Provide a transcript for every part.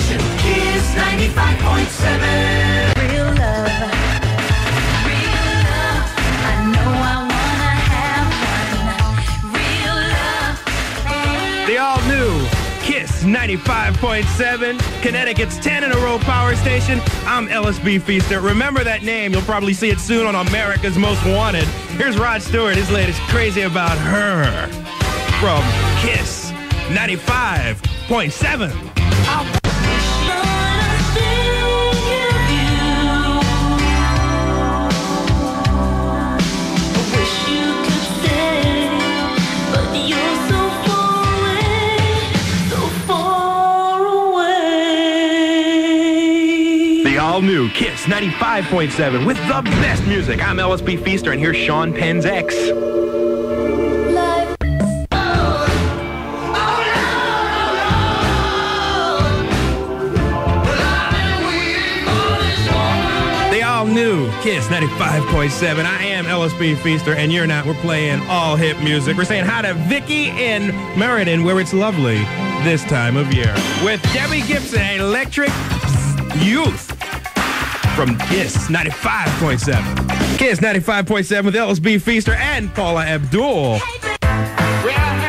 station, Kiss 95.7. Real love. Real love. I know I wanna have one. Real love. The all new Kiss 95.7, Connecticut's 10 in a row power station. I'm Ellis B Feaster. Remember that name. You'll probably see it soon on America's Most Wanted. Here's Rod Stewart, his latest Crazy About Her from Kiss 95.7. all new Kiss 95.7 with the best music. I'm Ellis B Feaster, and here's Sean Penn's X. New Kiss 95.7. I am Ellis B Feaster, and you're not. We're playing all hip music. We're saying hi to Vicky in Meriden, where it's lovely this time of year. With Debbie Gibson, Electric Youth from Kiss 95.7. Kiss 95.7 with Ellis B Feaster and Paula Abdul. The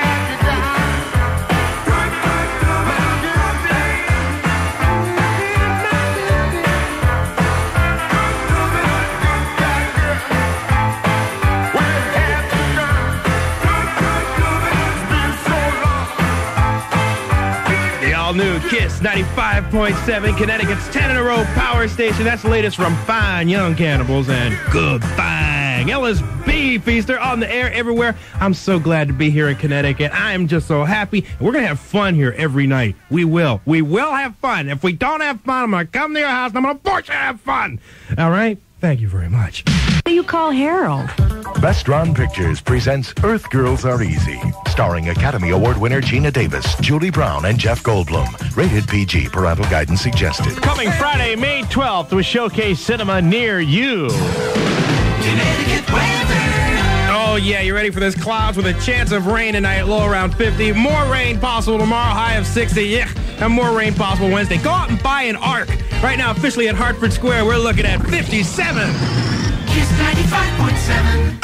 Kiss 95.7, Connecticut's 10 in a row power station. That's the latest from Fine Young Cannibals and Good Bang. Ellis B Feaster on the air everywhere. I'm so glad to be here in Connecticut. I am just so happy. We're going to have fun here every night. We will. We will have fun. If we don't have fun, I'm going to come to your house and I'm going to force you to have fun. All right? Thank you very much. Do you call Harold? Vestron Pictures presents Earth Girls Are Easy, starring Academy Award winner Geena Davis, Julie Brown, and Jeff Goldblum. Rated PG. Parental guidance suggested. Coming Friday, May 12th with Showcase Cinema near you. Oh, yeah, you ready for this? Clouds with a chance of rain tonight, low around 50. More rain possible tomorrow, high of 60. Yeah, and more rain possible Wednesday. Go out and buy an ark. Right now, officially at Hartford Square, we're looking at 57. Kiss 95.7.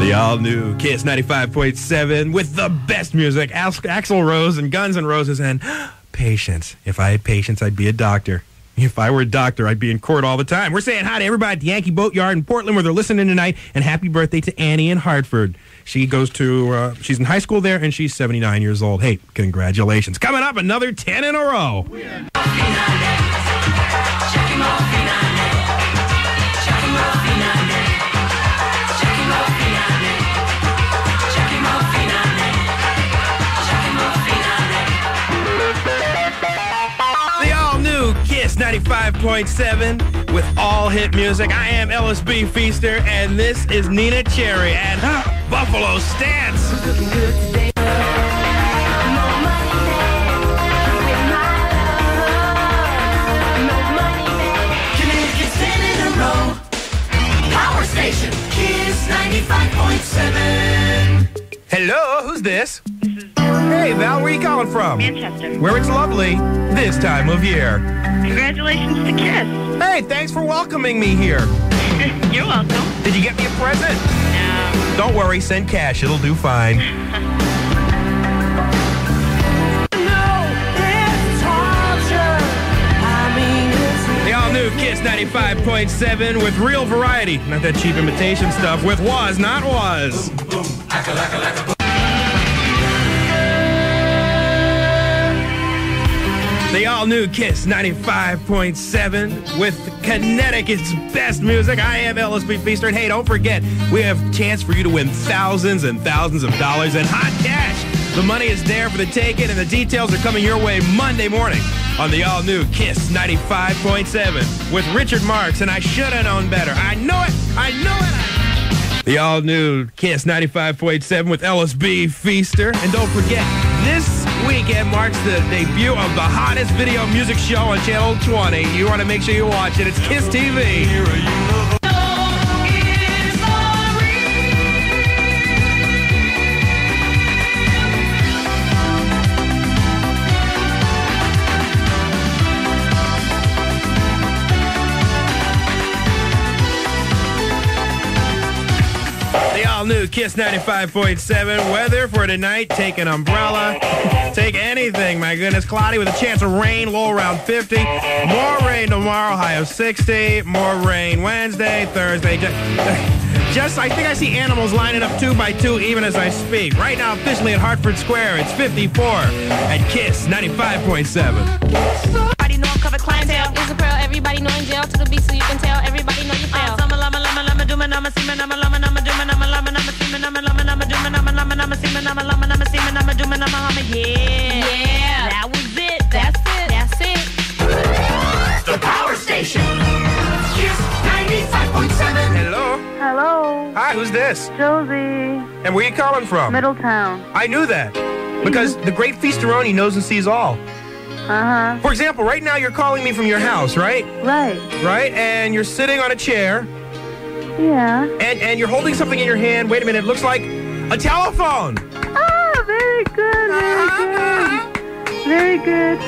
The all new Kiss 95.7 with the best music. Axl Rose and Guns N' Roses and patience. If I had patience, I'd be a doctor. If I were a doctor, I'd be in court all the time. We're saying hi to everybody at the Yankee Boatyard in Portland where they're listening tonight. And happy birthday to Annie in Hartford. She goes to, uh, she's in high school there and she's 79 years old. Hey, congratulations. Coming up, another 10 in a row. 95.7 with all hit music. I am Ellis B Feaster, and this is Neneh Cherry and Buffalo Stance. Connecticut's 10 in a row. Power station, Kiss 95.7. Hello, who's this? Hey, Val, where you calling from? Manchester. Where it's lovely this time of year. Congratulations to Kiss. Hey, thanks for welcoming me here. You're welcome. Did you get me a present? No. Don't worry, send cash. It'll do fine. The all new Kiss 95.7 with real variety. Not that cheap imitation stuff with was, not was. The all new Kiss 95.7 with Connecticut's best music. I am Ellis B Feaster. And hey, don't forget, we have a chance for you to win thousands and thousands of dollars in hot cash. The money is there for the taking, and the details are coming your way Monday morning on the all new Kiss 95.7 with Richard Marx. And I should have known better. I know it. I know it. I the all new Kiss 95.7 with Ellis B Feaster. And don't forget, this weekend marks the debut of the hottest video music show on Channel 20. You want to make sure you watch it. It's Kiss TV. Kiss 95.7 weather for tonight. Take an umbrella. Take anything, my goodness. Cloudy with a chance of rain, low around 50. More rain tomorrow, high of 60. More rain Wednesday, Thursday. Just, just, I think I see animals lining up two by two even as I speak. Right now, officially at Hartford Square, it's 54 at Kiss 95.7. Everybody know I'm covered clientele. Is a pearl. Everybody know in jail to the beat so you can tell. Everybody know you fail. Lama lama lama lama do man lama see man lama see man lama do man lama lama yeah. Yeah. That was it. That's it. That's it. The Power Station. Kiss 95.7. Hello? Hello, Hi, who's this? Josie, And where are you calling from? Middletown. I knew that. Because the great Feasteroni knows and sees all. Uh huh. For example, right now you're calling me from your house, right? Right. Right? And you're sitting on a chair Yeah. and, and you're holding something in your hand. Wait a minute, it looks like a telephone. Very good. Very good. Very good.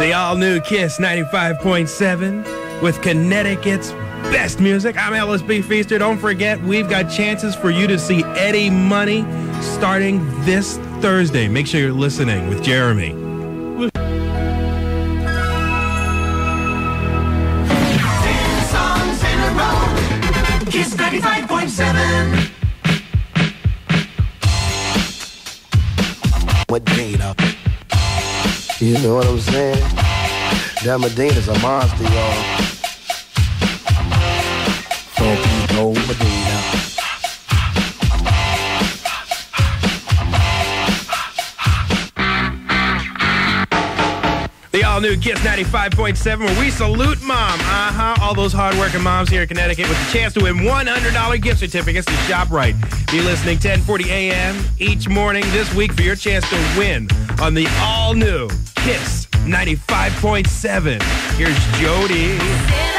The all new Kiss 95.7 with Connecticut's best music. I'm Ellis B Feaster. Don't forget, we've got chances for you to see Eddie Money starting this Thursday. Make sure you're listening with Jeremy. Kiss 95.7. Medina. You know what I'm saying? That Medina's a monster, y'all. The all new Kiss 95.7 where we salute mom. Uh huh. All those hardworking moms here in Connecticut with the chance to win $100 gift certificates to ShopRite. Be listening 1040 a.m. each morning this week for your chance to win on the all new Kiss 95.7. Here's Jody.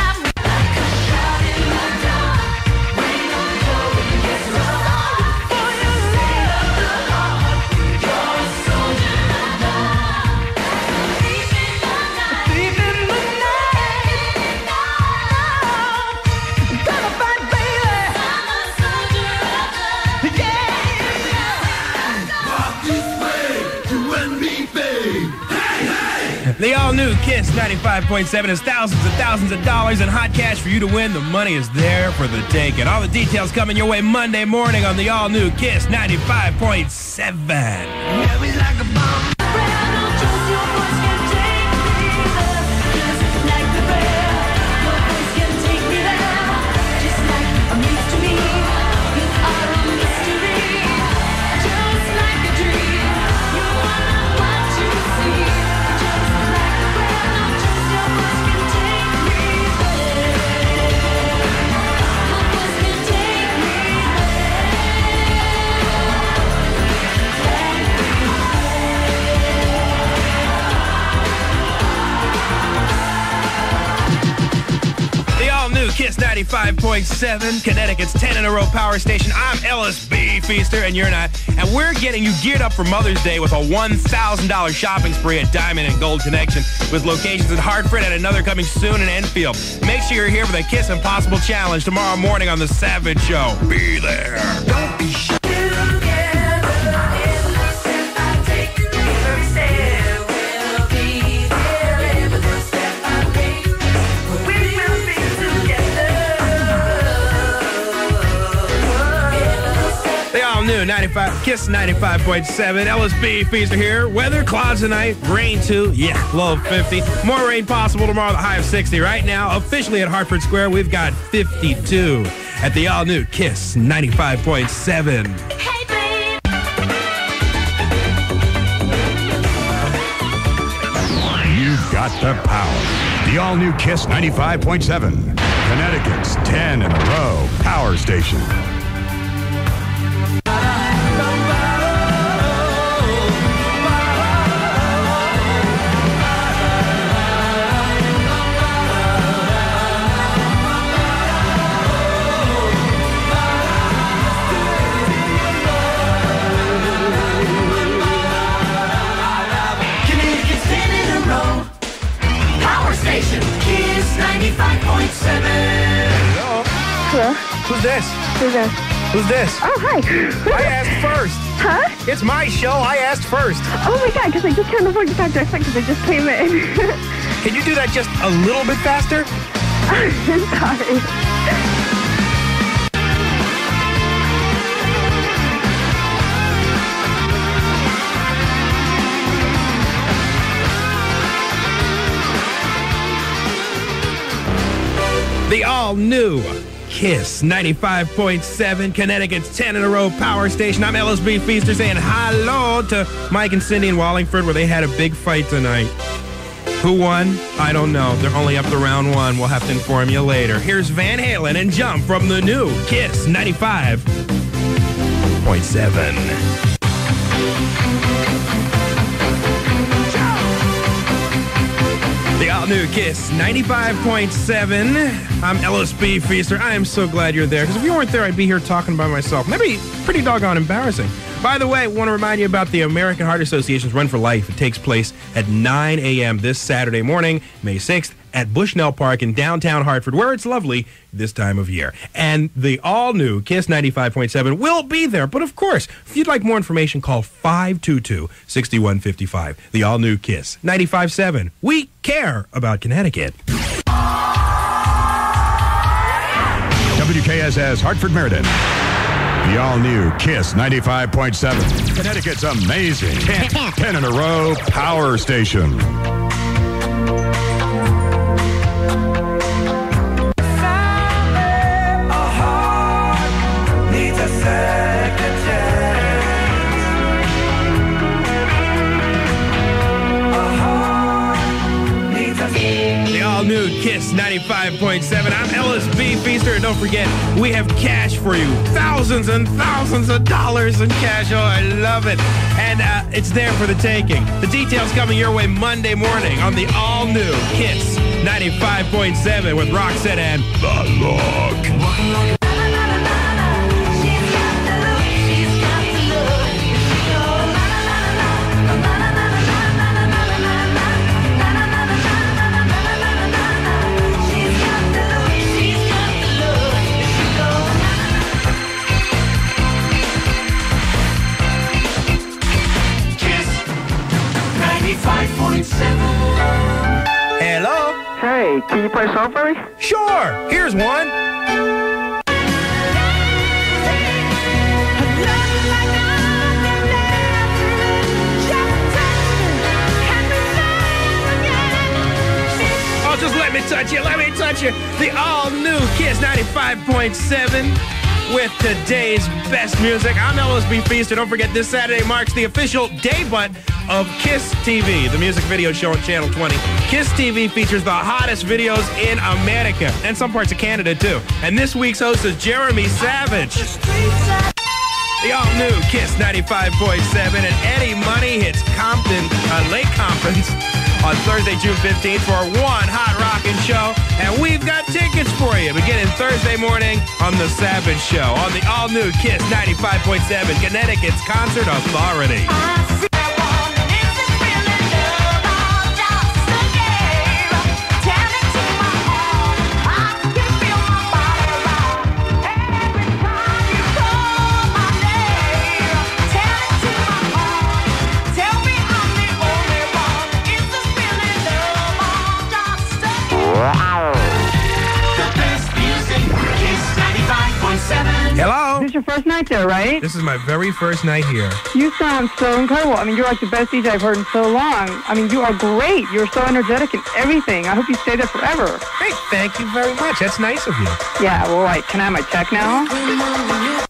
Kiss 95.7 is thousands and thousands of dollars in hot cash for you to win. The money is there for the taking. All the details coming your way Monday morning on the all new Kiss 95.7. 95.7, Connecticut's 10 in a row power station. I'm Ellis B Feaster, and you're not. And we're getting you geared up for Mother's Day with a $1,000 shopping spree at Diamond and Gold Connection with locations in Hartford and another coming soon in Enfield. Make sure you're here for the Kiss Impossible Challenge tomorrow morning on The Savage Show. Be there. Don't be shy. 95 Kiss 95.7 Ellis B Feaster here. Weather clouds tonight, rain too. Yeah, low of 50. More rain possible tomorrow, the high of 60. Right now, officially at Hartford Square, we've got 52 at the all new Kiss 95.7. You've got the power. The all new Kiss 95.7. Connecticut's 10 in a row power station. Who's this? Oh, hi. I asked first. Huh? It's my show. I asked first. Oh my god, because I just can't afford to talk to because I just came in. Can you do that just a little bit faster? I'm sorry. The all new Kiss 95.7, Connecticut's 10 in a row power station. I'm Ellis B Feaster saying hello to Mike and Cindy in Wallingford where they had a big fight tonight. Who won? I don't know. They're only up to round one. We'll have to inform you later. Here's Van Halen and Jump from the new Kiss 95.7. New Kiss 95.7. I'm Ellis B Feaster. I am so glad you're there because if you weren't there, I'd be here talking by myself. Maybe pretty doggone embarrassing. By the way, I want to remind you about the American Heart Association's Run for Life. It takes place at 9 a.m. this Saturday morning, May 6th, at Bushnell Park in downtown Hartford, where it's lovely this time of year. And the all new Kiss 95.7 will be there. But of course, if you'd like more information, call 522 6155. The all new Kiss 95.7. We care about Connecticut. WKSS Hartford Meriden. The all new Kiss 95.7. Connecticut's amazing 10, 10 in a row power station. Needs new Kiss 95.7. I'm Ellis B Feaster. And don't forget, we have cash for you. Thousands and thousands of dollars in cash. Oh, I love it. And uh, it's there for the taking. The details coming your way Monday morning on the all new Kiss 95.7 with Roxette and The Look. Touch you. Let me touch you. The all new Kiss 95.7 with today's best music. I'm Ellis B Feaster. Don't forget, this Saturday marks the official debut of Kiss TV, the music video show on Channel 20. Kiss TV features the hottest videos in America and some parts of Canada, too. And this week's host is Jeremy Savage. The all new Kiss 95.7 and Eddie Money hits Compton, uh, Lake Compounce on Thursday, June 15th for one hot rockin' show. And we've got tickets for you beginning Thursday morning on The Savage Show on the all new Kiss 95.7 Connecticut's Concert Authority. Your first night there, right? This is my very first night here. You sound so incredible. I mean, you're like the best DJ I've heard in so long. I mean, you are great. You're so energetic and everything. I hope you stay there forever. Great. thank you very much. That's nice of you. Yeah, well, like, can I have my check now?